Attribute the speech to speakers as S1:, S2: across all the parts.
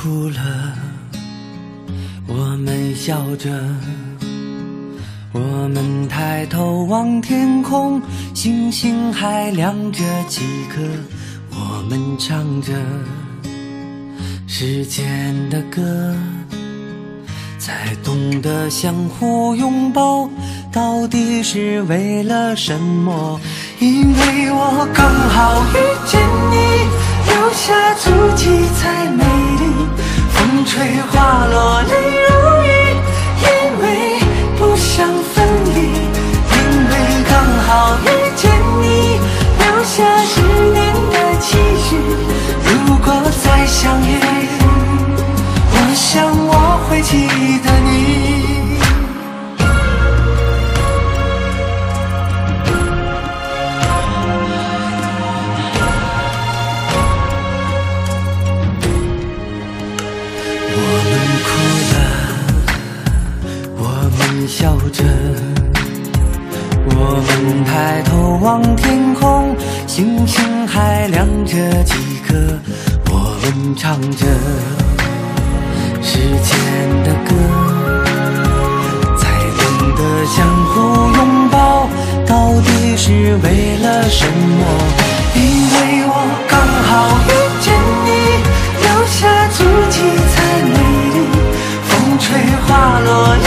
S1: 哭了，我们笑着，我们抬头望天空，星星还亮着几颗，我们唱着时间的歌，才懂得相互拥抱，到底是为了什么？因为我刚好遇见你，留下足迹才美笑着，我们抬头望天空，星星还亮着几颗，我们唱着时间的歌，才懂得相互拥抱，到底是为了什么？因为我刚好遇见你，留下足迹才美丽。风吹花落泪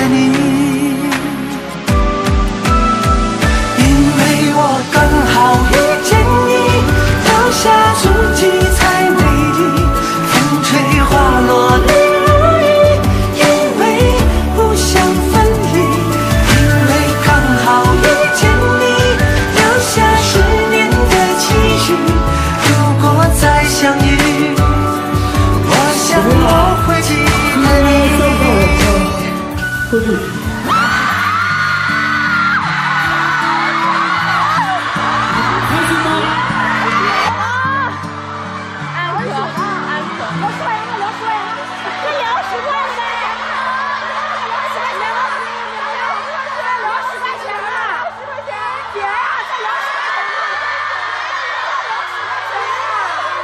S2: 块钱了，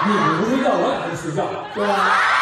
S3: 你不睡觉，我也不睡觉。
S2: 啊